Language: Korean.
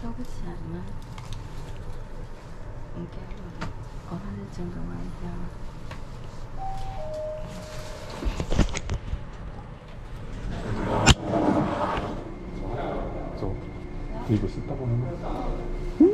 썩지 않아. 이게 어느 정도만 해요. 이거 쓰다 보면. 음?